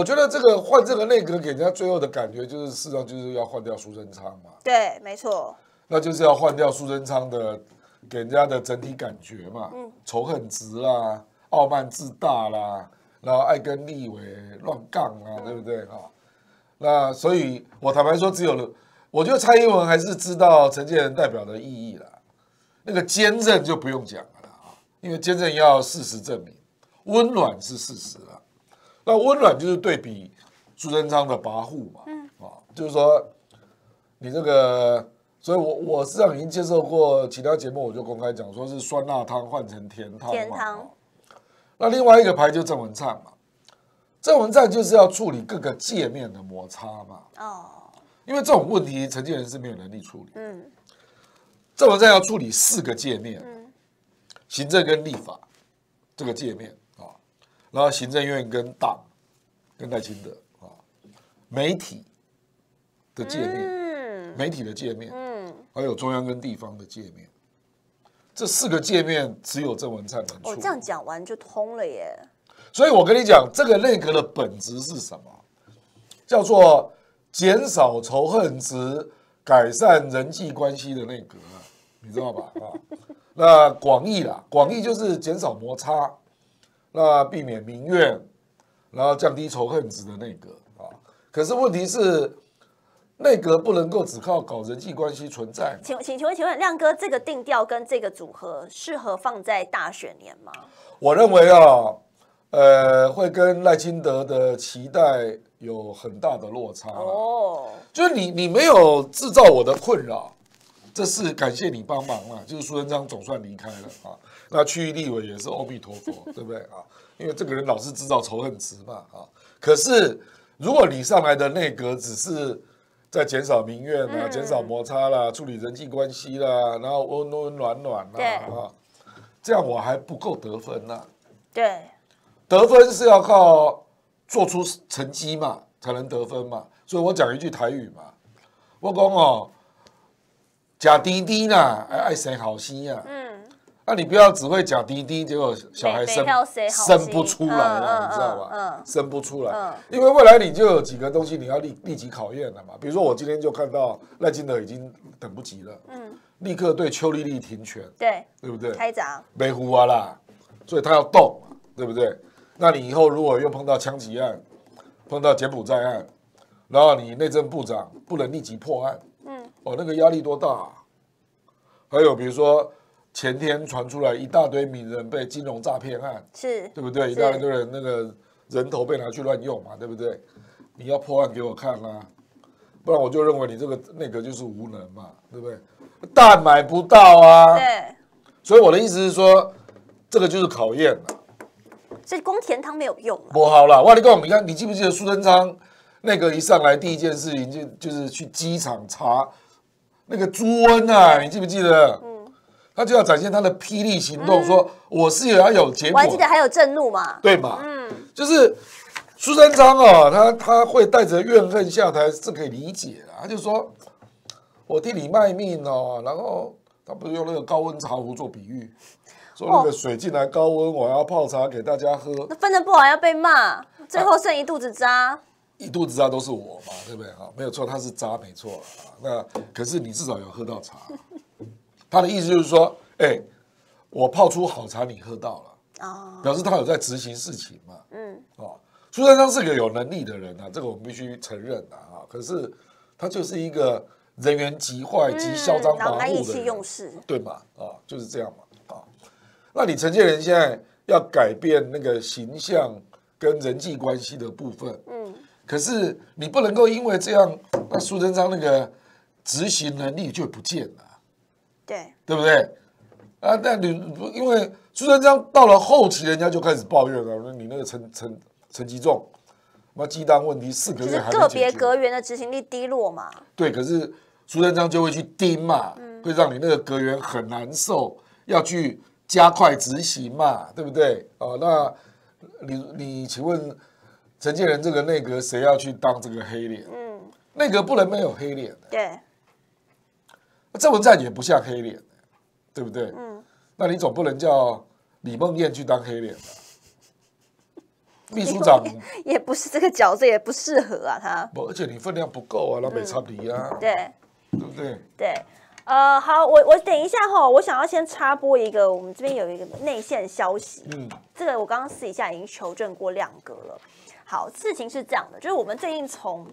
我觉得这个换这个内阁给人家最后的感觉就是，事实上就是要换掉苏贞昌嘛，对，没错，那就是要换掉苏贞昌的给人家的整体感觉嘛，仇恨值啦，傲慢自大啦，然后爱跟立委乱杠啊，对不对啊？那所以，我坦白说，只有，我觉得蔡英文还是知道陈建仁代表的意义啦。那个坚韧就不用讲了啦啊，因为坚韧要事实证明，温暖是事实啦。那温暖就是对比朱贞昌的跋扈嘛，啊，就是说你这个，所以我我实际上已经接受过其他节目，我就公开讲说是酸辣汤换成甜汤。甜汤啊那另外一个牌就郑文灿嘛，郑文灿就是要处理各个界面的摩擦嘛，哦，因为这种问题承建人是没有能力处理。嗯郑文灿要处理四个界面，嗯行政跟立法这个界面啊，然后行政院跟党跟赖清德啊，媒体的界面，嗯媒体的界面，嗯，还有中央跟地方的界面，这四个界面只有郑文灿能处哦，理这。样讲完就通了耶。所以我跟你讲，这个内阁的本质是什么？叫做减少仇恨值、改善人际关系的内阁啊，你知道吧？啊，那广义啦，广义就是减少摩擦，那避免民怨，然后降低仇恨值的内阁啊。可是问题是，内阁不能够只靠搞人际关系存在嘛。请请请问请问亮哥，这个定调跟这个组合适合放在大选年吗？我认为啊，呃，会跟赖清德的期待有很大的落差。哦，就是你你没有制造我的困扰，这是感谢你帮忙了。就是苏贞昌总算离开了啊，那区域立委也是阿弥陀佛，对不对啊？因为这个人老是制造仇恨值嘛啊。可是如果你上来的内阁只是在减少民怨啊，减少摩擦啦，处理人际关系啦，然后温温暖暖啦对啊，这样我还不够得分呐、对，得分是要靠做出成绩嘛，才能得分嘛。所以我讲一句台语嘛，我讲哦，假滴滴啦，爱爱生好心呀、嗯，那、你不要只会假滴滴，结果小孩生生不出来了，嗯你知道吧？嗯嗯。生不出来，嗯。因为未来你就有几个东西你要立立即考验了嘛。比如说我今天就看到赖金德已经等不及了，嗯，立刻对邱丽丽停权，对，对不对？开闸，没胡啊啦，所以他要动嘛，对不对？那你以后如果又碰到枪击案，碰到柬埔寨案，然后你内政部长不能立即破案，嗯，哦，那个压力多大、啊？还有比如说前天传出来一大堆名人被金融诈骗案，是，对不对？一大堆人那个人头被拿去乱用嘛，对不对？你要破案给我看啦、不然我就认为你这个内阁就是无能嘛，对不对？蛋买不到啊，对，所以我的意思是说，这个就是考验了。所以光甜汤没有用啊。不好了，我跟你讲，你看，你记不记得苏贞昌那个一上来第一件事情就就是去机场查那个朱温啊，你记不记得？嗯，他就要展现他的霹雳行动，说我是也要有结果。我还记得还有震怒嘛，对嘛？嗯，就是苏贞昌啊，他他会带着怨恨下台是可以理解的。他就说，我替你卖命哦，然后他不是用那个高温茶壶做比喻，说那个水进来高温，我要泡茶给大家喝，那分的不好要被骂，最后剩一肚子渣。一肚子渣都是我嘛，对不对啊？没有错，他是渣没错啊。那可是你至少有喝到茶，他的意思就是说，哎，我泡出好茶你喝到了。哦，表示他有在执行事情嘛。嗯，哦，苏三昌是个有能力的人啊，这个我们必须承认的啊。可是他就是一个人缘极坏、极嚣张跋扈的人，用事，对嘛？啊，就是这样嘛。啊，那你陈建仁现在要改变那个形象跟人际关系的部分，嗯，可是你不能够因为这样，那苏贞昌那个执行能力就不见了。对，对不对？啊，但你因为苏贞昌到了后期，人家就开始抱怨了，说你那个陈陈陈吉仲，那鸡蛋问题四个就月是个别。阁员的执行力低落嘛。对，可是苏贞昌就会去盯嘛，嗯会让你那个阁员很难受，要去加快执行嘛，对不对？哦，那你你请问陈建仁这个内阁谁要去当这个黑脸？嗯，内阁不能没有黑脸的，对，郑文灿也不像黑脸，对不对？嗯，那你总不能叫李梦燕去当黑脸吧？秘书长也不是这个角色，也不适合啊，他。不，而且你分量不够啊，那没差离啊，对对不对？对，呃，好，我我等一下哈，我想要先插播一个，我们这边有一个内线消息，嗯，这个我刚刚私底下已经求证过亮哥了。好，事情是这样的，就是我们最近从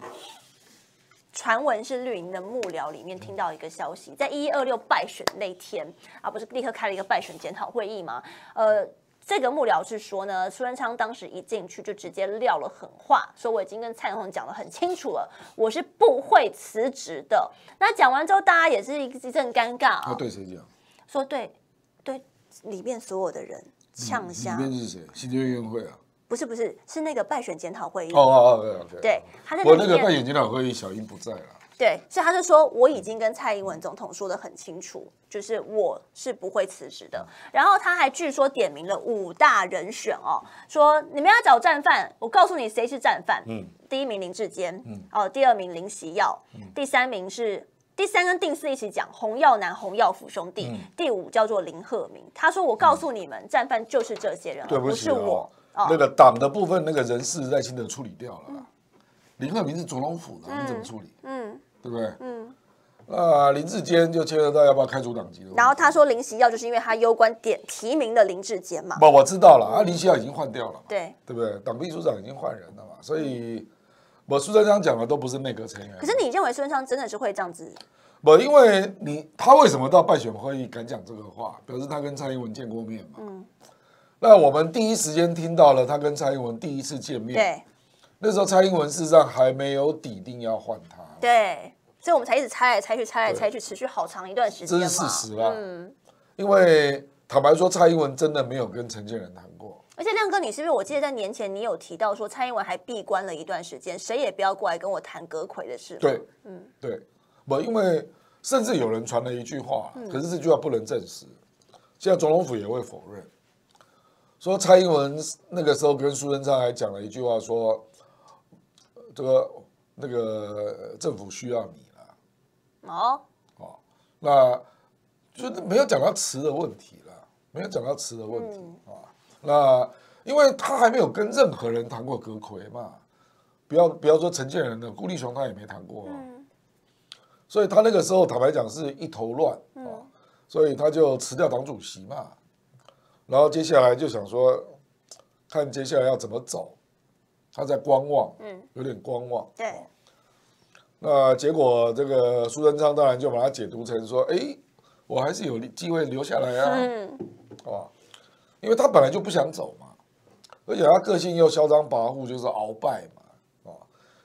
传闻是绿营的幕僚里面听到一个消息，在一一二六败选那天啊，不是立刻开了一个败选检讨会议吗？呃。这个幕僚是说呢，苏贞昌当时一进去就直接撂了狠话，说我已经跟蔡总统讲得很清楚了，我是不会辞职的。那讲完之后，大家也是一阵尴尬他啊，对谁讲？说对对，里面所有的人呛里下，面是谁？行政院会啊？不是不是，是那个败选检讨会议。哦哦哦，OK。对，他在我那个那里面办演检讨会议，小英不在了。对，所以他就说我已经跟蔡英文总统说的很清楚，就是我是不会辞职的。然后他还据说点名了五大人选哦，说你们要找战犯，我告诉你谁是战犯。嗯，第一名林志坚，嗯哦，第二名林习耀，第三名是。第三跟第四一起讲，洪耀南、洪耀福兄弟。第五叫做林鹤明，他说：“我告诉你们，战犯就是这些人，而不是我哦。，那个党的部分，那个人事赖清德处理掉了啦。林鹤明是总统府的，你怎么处理？嗯，对不对？嗯。那林志坚就牵涉到要不要开除党籍了。然后他说林夕耀就是因为他攸关点提名的林志坚嘛，不，我知道了啊，林夕耀已经换掉了嘛，对。对不对？党秘书长已经换人了嘛，所以我苏贞昌讲的都不是内阁成员。可是你认为孙昌真的是会这样子？不，因为你他为什么到败选会议敢讲这个话，表示他跟蔡英文见过面嘛。嗯。那我们第一时间听到了他跟蔡英文第一次见面，对。那时候蔡英文事实上还没有底定要换他，对，所以我们才一直猜来猜去，猜来猜去，持续好长一段时间嘛。这是事实啦。嗯，因为坦白说，蔡英文真的没有跟陈建仁谈过。而且亮哥，你是不是我记得在年前你有提到说蔡英文还闭关了一段时间，谁也不要过来跟我谈阁魁的事。对，嗯，对，不，因为甚至有人传了一句话，可是这句话不能证实，现在总统府也会否认，说蔡英文那个时候跟苏贞昌还讲了一句话，说呃这个那个政府需要你了，哦。哦，那就是没有讲到词的问题了，没有讲到词的问题啊。那因为他还没有跟任何人谈过阁魁嘛，不要不要说陈建仁的，顾立雄他也没谈过啊。所以他那个时候坦白讲是一头乱啊，所以他就辞掉党主席嘛，然后接下来就想说，看接下来要怎么走，他在观望，嗯，有点观望。对，那结果这个苏贞昌当然就把它解读成说，哎，我还是有机会留下来啊，嗯，哦，因为他本来就不想走嘛，而且他个性又嚣张跋扈，就是鳌拜嘛，哦，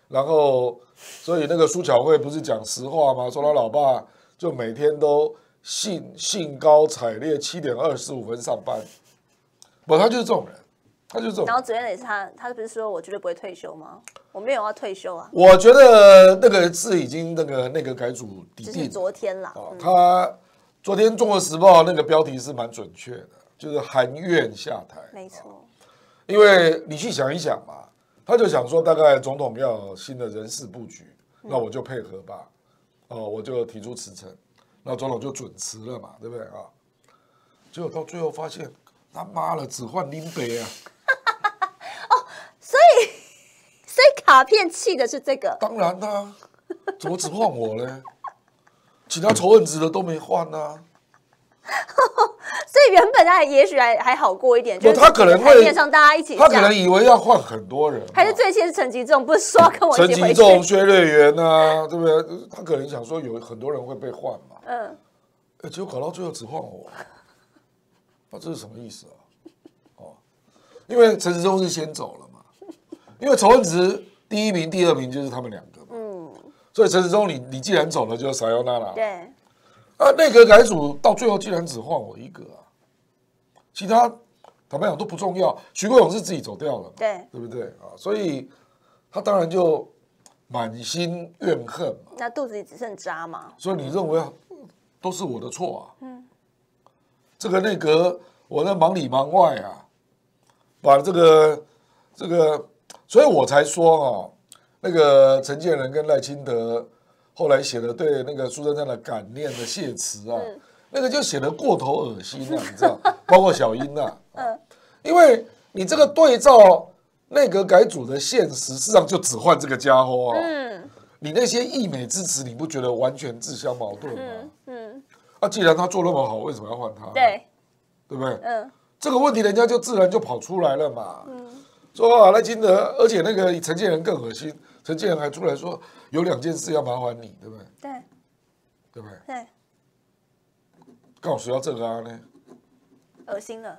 然后所以那个苏巧慧不是讲实话吗？说他老爸就每天都兴兴高采烈，七点二十五分上班，不，他就是这种人，他就是这种然。后昨天也是他，他不是说我绝对不会退休吗？我没有要退休啊，我觉得那个是已经那个内阁改组底就是定昨天啦。哦嗯，他昨天《中国时报》那个标题是蛮准确的，就是含怨下台。没错，因为你去想一想嘛，他就想说，大概总统要有新的人事布局，那我就配合吧，哦，我就提出辞呈，那总统就准辞了嘛，对不对啊？结果到最后发现，他妈的只换林北啊！哦所以所以卡片气的是这个，当然啦、怎么只换我呢？其他仇恨值的都没换啊。所以原本他也许还还好过一点，就是他可能会台面上大家一起他可能以为要换很多人嘛，还是最先是陈吉仲，不是说要跟我陈？吉仲、薛瑞元啊，对不对？他可能想说有很多人会被换嘛，嗯，哎，结果搞到最后只换我，那这是什么意思啊？哦，因为陈时中是先走了嘛，因为仇恨值第一名、第二名就是他们两个嘛，嗯，所以陈时中你你既然走了，就撒尤那拉。对，啊，内阁改组到最后竟然只换我一个啊，其他坦白讲都不重要。徐国勇是自己走掉了嘛，对对不对啊？所以他当然就满心怨恨嘛。那肚子里只剩渣嘛？所以你认为都是我的错啊？嗯，这个内阁我在忙里忙外啊，把这个这个，所以我才说啊、那个陈建仁跟赖清德后来写的对那个苏贞昌的感念的谢词啊，那个就写的过头恶心了、你知道？包括小英啊，嗯，因为你这个对照内阁改组的现实，事实上就只换这个家伙啊。嗯你那些溢美之词，你不觉得完全自相矛盾吗？啊，既然他做那么好，为什么要换他？，对，对不对？嗯这个问题人家就自然就跑出来了嘛。嗯说啊，赖清德，而且那个陈建仁更恶心，陈建仁还出来说有两件事要麻烦你，对不对？对对不对？对，告诉要这个啊呢，恶心了。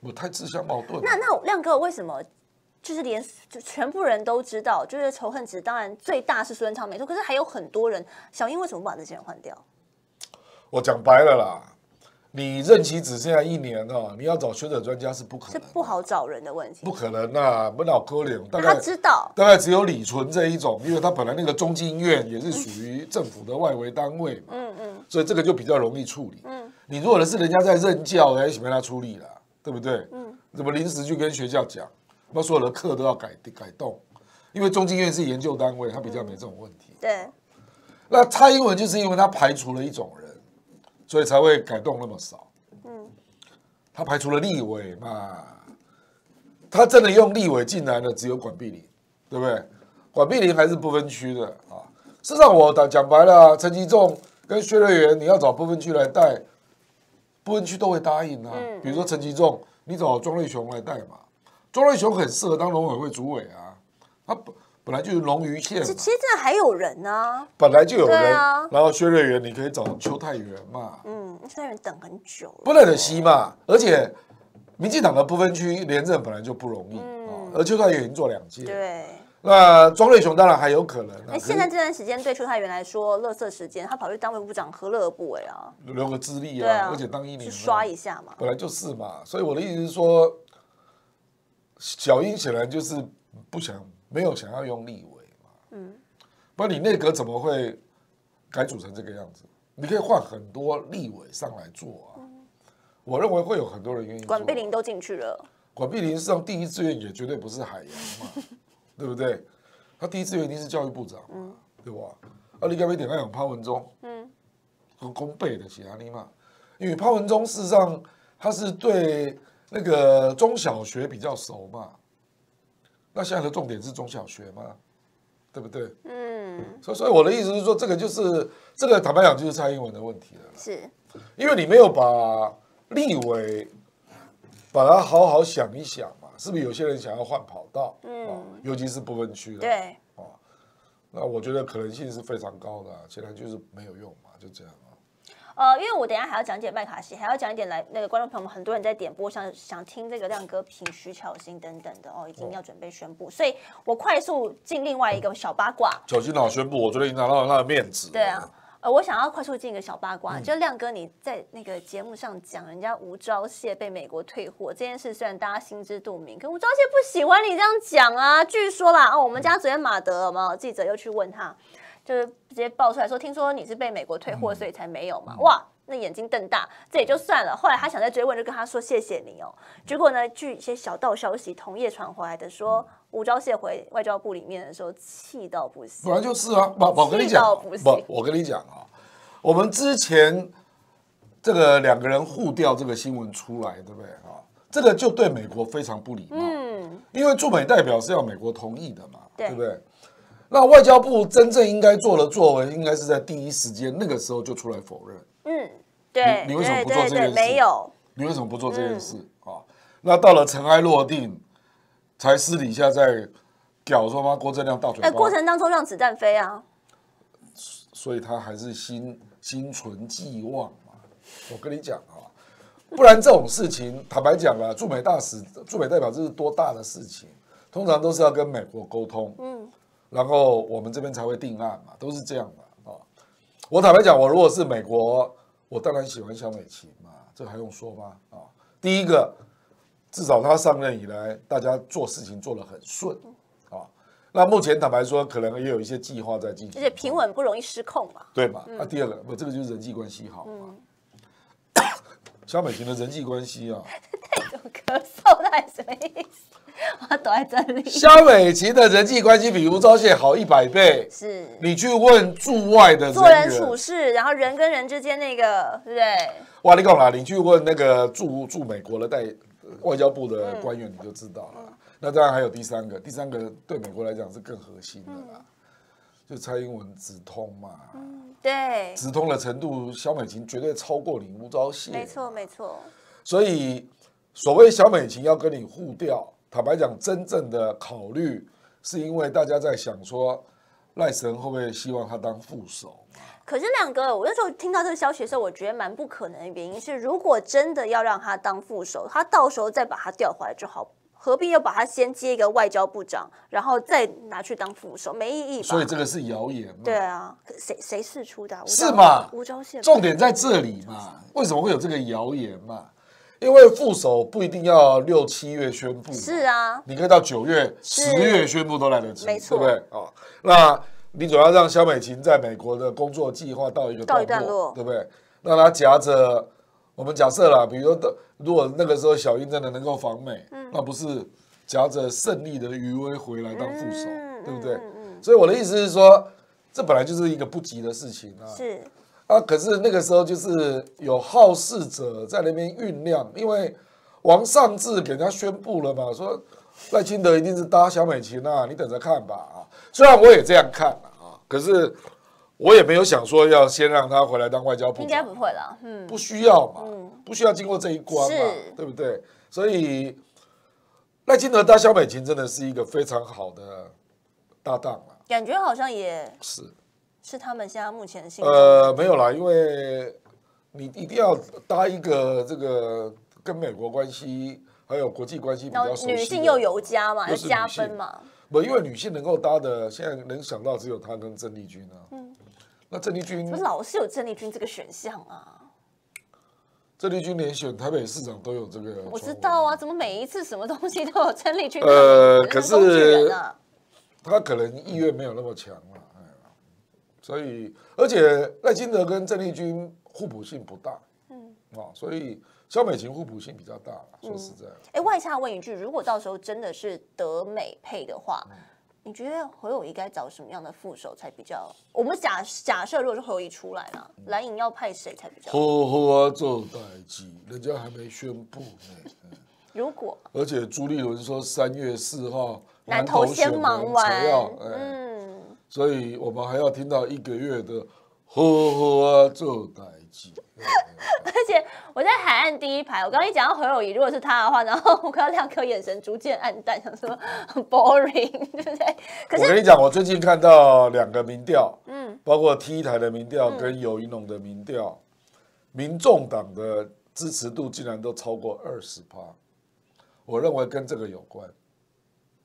我太自相矛盾。那那亮哥为什么就是连就全部人都知道，就是仇恨值当然最大是苏贞昌没错，可是还有很多人，小英为什么不把这些人换掉？我讲白了啦，你任期只剩下一年哦，你要找学者专家是不可能是能，不好找人的问题不。可能啊，不脑壳脸，大概他概知道，大概只有李纯这一种，因为他本来那个中经院也是属于政府的外围单位嘛，嗯嗯所以这个就比较容易处理。嗯，你如果是人家在任教，还是没他处理了，对不对？嗯，怎么临时去跟学校讲，那所有的课都要改改动，因为中经院是研究单位，他比较没这种问题。对，那蔡英文就是因为他排除了一种人，所以才会改动那么少。嗯他排除了立委嘛，他真的用立委进来的只有管碧林，对不对？管碧林还是不分区的啊。事实上，我讲讲白了啊，陈吉仲跟薛瑞元，你要找不分区来带，不分区都会答应啊。嗯比如说陈吉仲，你找庄瑞雄来带嘛，庄瑞雄很适合当农委会主委啊，他本本来就是龙鱼县嘛。其，其实真的还有人呢、本来就有人，啊。然后薛瑞元你可以找邱泰元嘛，嗯，邱泰元等很久了。不能可惜嘛，而且民进党的不分区连任本来就不容易啊、嗯而邱泰元已经做两届，对，那庄瑞雄当然还有可能啊，哎，现在这段时间对邱泰元来说，乐色时间，他跑去当卫部长，何乐而不为啊？留个资历啊，，啊而且当一年去刷一，一下嘛。本来就是嘛，所以我的意思是说，小英显然就是不想没有想要用立委嘛，嗯，不然你内阁怎么会改组成这个样子？你可以换很多立委上来做啊，我认为会有很多人愿意。管碧林都进去了，管碧林实际上第一志愿也绝对不是海洋嘛，对不对？他第一志愿一定是教育部长嘛，对吧？啊，你该没点开讲潘文忠，嗯，很公背的其他尼嘛，因为潘文忠事实上他是对那个中小学比较熟嘛，那现在的重点是中小学嘛，对不对？嗯，所以，所以我的意思是说，这个就是这个坦白讲就是蔡英文的问题了。是，因为你没有把立委把它好好想一想嘛，是不是有些人想要换跑道？嗯哦尤其是不分区的。，对，那我觉得可能性是非常高的、啊，显然就是没有用嘛，就这样啊。呃，因为我等一下还要讲一点麦卡锡，还要讲一点来那个观众朋友们，很多人在点播，想想听这个亮哥评徐巧芯等等的哦，已经要准备宣布，所以我快速进另外一个小八卦，巧芯老宣布，我昨天已经拿到了他的面子。对啊，，呃，我想要快速进一个小八嗯卦，就亮哥你在那个节目上讲人家吴钊燮被美国退货这件事，虽然大家心知肚明，可吴钊燮不喜欢你这样讲啊。据说啦，哦，我们家昨天马德嘛，记者又去问他，就是直接爆出来说，听说你是被美国退嗯货，所以才没有嘛。哇，那眼睛瞪大，这也就算了。后来他想再追问，就跟他说谢谢你哦。结果呢，据一些小道消息同业传回来的说，吴钊燮回外交部里面的时候气到不行本。来就是啊。不，我跟你讲啊，气到不，我跟你讲啊，我们之前这个两个人互调这个新闻出来，对不对啊？这个就对美国非常不礼貌。嗯，因为驻美代表是要美国同意的嘛，对对不对？那外交部真正应该做的作为，应该是在第一时间那个时候就出来否认。嗯，对，你你为什么不做这件事？没有，你为什么不做这件事？嗯。啊？那到了尘埃落定，才私底下在屌说妈郭正亮大嘴哎，巴，过程当中让子弹飞啊，所以他还是心心存寄望嘛。我跟你讲啊，不然这种事情，坦白讲了，驻美大使、驻美代表这是多大的事情，通常都是要跟美国沟通，嗯，然后我们这边才会定案嘛，都是这样的啊。我坦白讲，我如果是美国，我当然喜欢小美琴嘛，这还用说吗？啊，第一个，至少他上任以来，大家做事情做得很顺啊。那目前坦白说，可能也有一些计划在进行，而且平稳不容易失控嘛。对嘛？那、第二个，不，这个就是人际关系好嘛。萧美琴的人际关系啊，咳嗽到底什么意思？我躲在这里。肖美琴的人际关系比吴钊燮好一百倍。是你去问驻外的做人处事，然后人跟人之间那个，对不对？哇，你讲啦，你去问那个驻驻美国的代外交部的官员，你就知道了。那当然还有第三个，第三个对美国来讲是更核心的啦，就蔡英文直通嘛，对，直通的程度，萧美琴绝对超过你吴钊燮。没错没错，所以所谓小美琴要跟你互调，坦白讲，真正的考虑是因为大家在想说赖神会不会希望他当副手？可是亮哥，我那时候听到这个消息的时候，我觉得蛮不可能的原因是，如果真的要让他当副手，他到时候再把他调回来就好，何必要把他先接一个外交部长，然后再拿去当副手，没意义吧？所以这个是谣言嘛？对啊，可谁谁试出的啊？是嘛吴钊燮重点在这里嘛？为什么会有这个谣言嘛？因为副手不一定要六七月宣布，是啊，你可以到九月、十月宣布都来得及，没错对不对？啊，那你总要让萧美琴在美国的工作计划到一个到一段段落对不对？让她夹着，我们假设啦，比如说的，如果那个时候小英真的能够访美，嗯那不是夹着胜利的余威回来当副手，嗯对不对？所以我的意思是说，这本来就是一个不急的事情啊。是啊，可是那个时候就是有好事者在那边酝酿，因为王尚志给人家宣布了嘛，说赖清德一定是搭小美琴啊，你等着看吧啊。虽然我也这样看啊，可是我也没有想说要先让他回来当外交部长，应该不会了，嗯，不需要嘛，不需要经过这一关嘛，对不对？所以赖清德搭小美琴真的是一个非常好的搭档啊，感觉好像也是。是他们现在目前的心中呃，没有啦，因为你一定要搭一个这个跟美国关系还有国际关系比较熟悉女性又有加嘛，又有加分嘛，不，因为女性能够搭的，现在能想到只有她跟郑丽君啊。嗯，那郑丽君不，是老是有郑丽君这个选项啊，郑丽君连选台北市长都有这个。我知道啊，。怎么每一次什么东西都有郑丽君呃可是人啊，她可能意愿没有那么强嘛，哎呀，所以而且赖清德跟郑丽君互补性不大，嗯，啊，所以萧美琴互补性比较大啦，说实在的。哎，外差问一句，如果到时候真的是德美配的话，你觉得侯友谊该找什么样的副手才比较？我们假假设如果是侯友谊出来了，蓝营要派谁才比较？好好啊，做代机，人家还没宣布呢。如果而且朱立伦说三月四号南投先忙完，哎嗯，所以我们还要听到一个月的呵呵啊，做代志。而且我在海岸第一排，我刚刚一讲到何友谊，如果是他的话，然后我看到亮哥眼神逐渐暗淡，想说很 boring，对不对？可是我跟你讲，我最近看到两个民调，嗯，包括 T 台的民调跟有银龙的民调，民众党的支持度竟然都超过二十趴，我认为跟这个有关。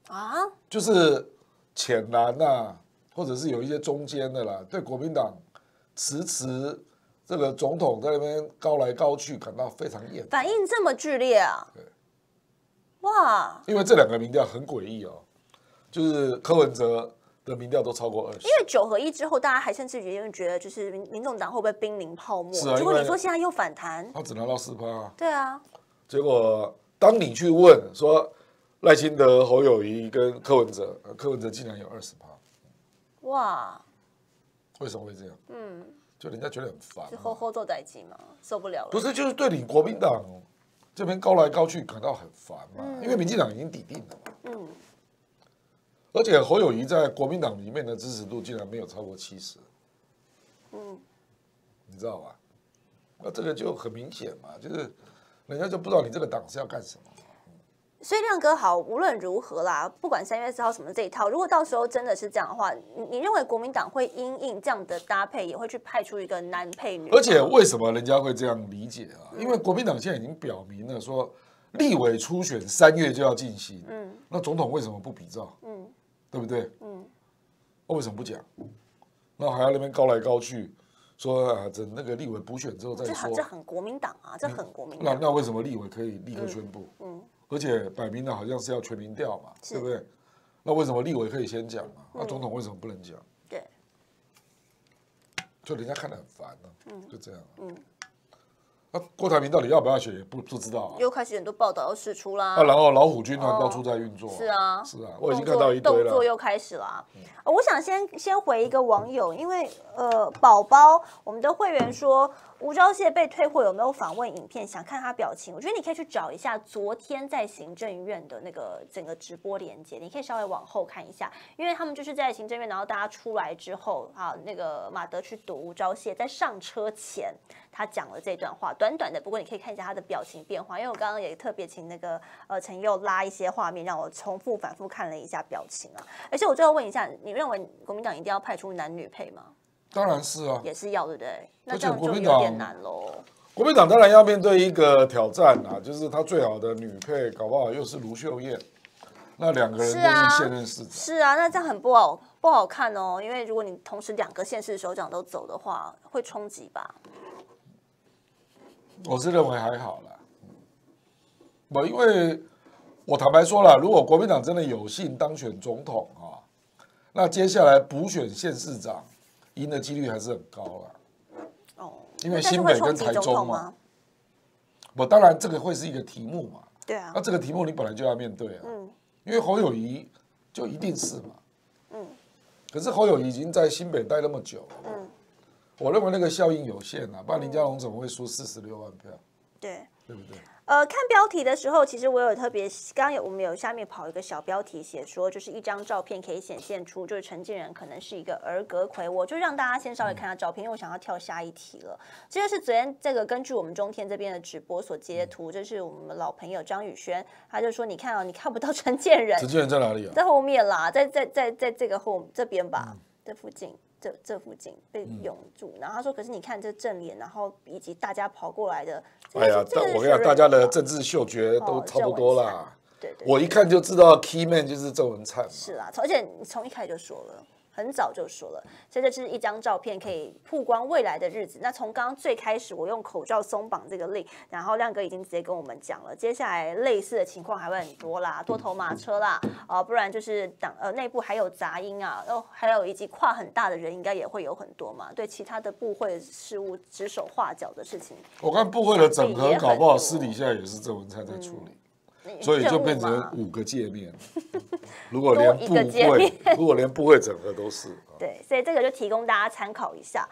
啊，就是浅蓝呐，或者是有一些中间的啦，对国民党迟迟这个总统在那边高来高去感到非常厌烦，反应这么剧烈啊！哇，因为这两个民调很诡异哦，就是柯文哲的民调都超过二十。因，为九合一之后，大家还甚至于觉得，就是民民众党会不会濒临泡沫？是啊因为你说现在又反弹，他只拿到四趴，对啊，结果当你去问说赖清德、侯友谊跟柯文哲，呃柯文哲竟然有二十趴，哇，为什么会这样？嗯，就人家觉得很烦是嘛，后后做代机嘛，受不了了。不是，就是对你国民党这边高来高去感到很烦嘛，嗯。因为民进党已经抵定了嘛，嗯，而且侯友谊在国民党里面的支持度竟然没有超过七十，嗯，你知道吧？那这个就很明显嘛，就是人家就不知道你这个党是要干什么。所以亮哥好，无论如何啦，不管三月四号什么这一套，如果到时候真的是这样的话，你你认为国民党会因应这样的搭配，也会去派出一个男配女？而且为什么人家会这样理解啊？因为国民党现在已经表明了说，立委初选三月就要进行，嗯那总统为什么不比照？嗯对不对？嗯，那为什么不讲？那还要那边高来高去，说啊，等那个立委补选之后再说这很。这很国民党啊，这很国民党。那那为什么立委可以立刻宣布？嗯，而且摆明了好像是要全民调嘛，是对不对？那为什么立委可以先讲嘛？嗯那总统为什么不能讲？对，就人家看得很烦呢、嗯就这样。嗯，那郭台铭到底要不要选也不不知道啊。又开始很多报道要释出啦。啊，然后老虎军团哦到处在运作。是啊是啊，我已经看到一堆动作又开始了我想先先回一个网友，因为呃，宝宝我们的会员说，吴钊燮被退货有没有访问影片？想看他表情，我觉得你可以去找一下昨天在行政院的那个整个直播连接，你可以稍微往后看一下，因为他们就是在行政院，然后大家出来之后，啊，那个马德去堵吴钊燮，在上车前他讲了这段话，短短的，不过你可以看一下他的表情变化，因为我刚刚也特别请那个呃陈佑拉一些画面，让我重复反复看了一下表情啊，而且我最后问一下，你认为国民党一定要派出男女配吗？当然是啊，也是要，对不对？那这样就有点难喽。国民党当然要面对一个挑战啊，就是他最好的女配，搞不好又是卢秀燕，那两个人都是现任市长。是啊，那这样很不好不好看哦，因为如果你同时两个县市首长都走的话，会冲击吧？我是认为还好啦，我，因为我坦白说了，如果国民党真的有幸当选总统啊，那接下来补选县市长赢的几率还是很高了。哦，因为新北跟台中嘛？我当然这个会是一个题目嘛，对啊那，这个题目你本来就要面对啊，嗯因为侯友谊就一定是嘛，嗯可是侯友谊已经在新北待那么久，嗯，我认为那个效应有限啊，不然林佳龙怎么会输四十六万票，对。对不对？呃，看标题的时候，其实我有特别，刚刚有我们有下面跑一个小标题，写说就是一张照片可以显现出，就是陈建仁可能是一个儿歌魁，我就让大家先稍微看下照片，因为我想要跳下一题了。这就是昨天这个根据我们中天这边的直播所截图，这是我们老朋友张宇轩，他就说你看哦，你看不到陈建仁陈建仁在哪里啊？在后面啦，在在在在这个后这边嗯吧，这附近。这这附近被涌住，然后他说：“可是你看这正脸，然后以及大家跑过来的，哎呀，这我跟你讲，大家的政治嗅觉都哦差不多啦。对对，我一看就知道 key man 就是郑文灿。是啦，从而且你从一开始就说了，很早就说了，所以这是一张照片可以曝光未来的日子。那从刚刚最开始我用口罩松绑这个令，然后亮哥已经直接跟我们讲了，接下来类似的情况还会很多啦，多头马车啦，啊、不然就是党呃内部还有杂音啊，然后还有以及跨很大的人应该也会有很多嘛，对其他的部会事务指手画脚的事情，我看部会的整合，搞不好私底下也是郑文灿在处理，那所以就变成五个界面。如果连部会面，如果连部会整合都是，对，所以这个就提供大家参考一下。